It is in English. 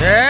Yeah.